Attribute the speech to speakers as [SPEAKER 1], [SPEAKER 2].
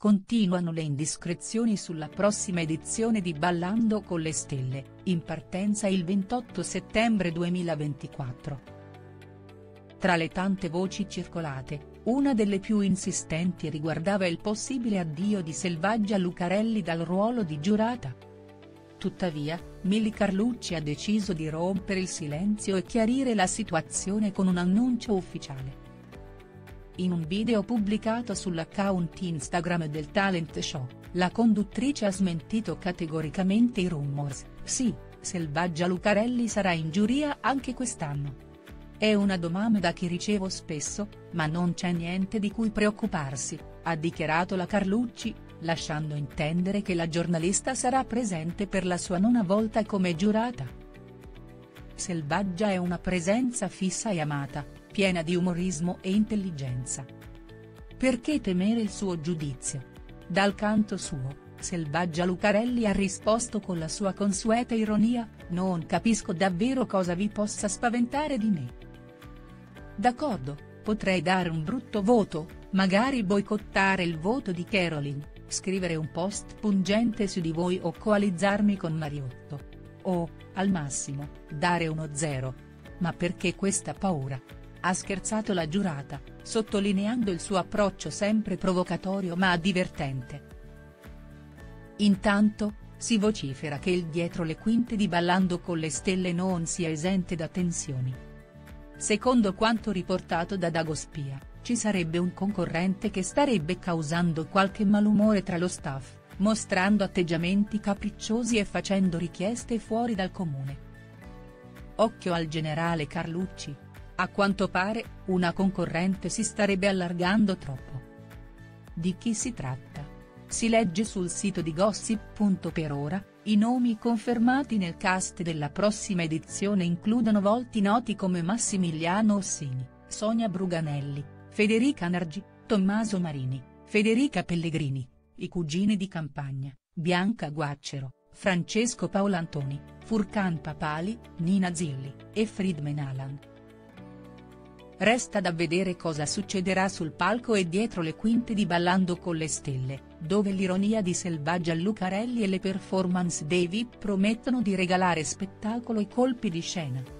[SPEAKER 1] Continuano le indiscrezioni sulla prossima edizione di Ballando con le stelle, in partenza il 28 settembre 2024. Tra le tante voci circolate, una delle più insistenti riguardava il possibile addio di Selvaggia Lucarelli dal ruolo di giurata. Tuttavia, Mili Carlucci ha deciso di rompere il silenzio e chiarire la situazione con un annuncio ufficiale. In un video pubblicato sull'account Instagram del talent show, la conduttrice ha smentito categoricamente i rumors, sì, Selvaggia Lucarelli sarà in giuria anche quest'anno. È una domanda che ricevo spesso, ma non c'è niente di cui preoccuparsi, ha dichiarato la Carlucci, lasciando intendere che la giornalista sarà presente per la sua nona volta come giurata. Selvaggia è una presenza fissa e amata, piena di umorismo e intelligenza. Perché temere il suo giudizio? Dal canto suo, Selvaggia Lucarelli ha risposto con la sua consueta ironia, non capisco davvero cosa vi possa spaventare di me. D'accordo, potrei dare un brutto voto, magari boicottare il voto di Caroline, scrivere un post pungente su di voi o coalizzarmi con Mariotto. O, al massimo, dare uno zero. Ma perché questa paura? Ha scherzato la giurata, sottolineando il suo approccio sempre provocatorio ma divertente. Intanto, si vocifera che il dietro le quinte di Ballando con le stelle non sia esente da tensioni. Secondo quanto riportato da Dagospia, ci sarebbe un concorrente che starebbe causando qualche malumore tra lo staff, mostrando atteggiamenti capricciosi e facendo richieste fuori dal comune. Occhio al generale Carlucci. A quanto pare, una concorrente si starebbe allargando troppo. Di chi si tratta? Si legge sul sito di Gossip. Per ora, i nomi confermati nel cast della prossima edizione includono volti noti come Massimiliano Ossini, Sonia Bruganelli, Federica Nargi, Tommaso Marini, Federica Pellegrini, i cugini di campagna, Bianca Guaccero, Francesco Paolantoni, Furcan Papali, Nina Zilli, e Friedman Alan. Resta da vedere cosa succederà sul palco e dietro le quinte di Ballando con le stelle, dove l'ironia di Selvaggia Lucarelli e le performance dei VIP promettono di regalare spettacolo e colpi di scena.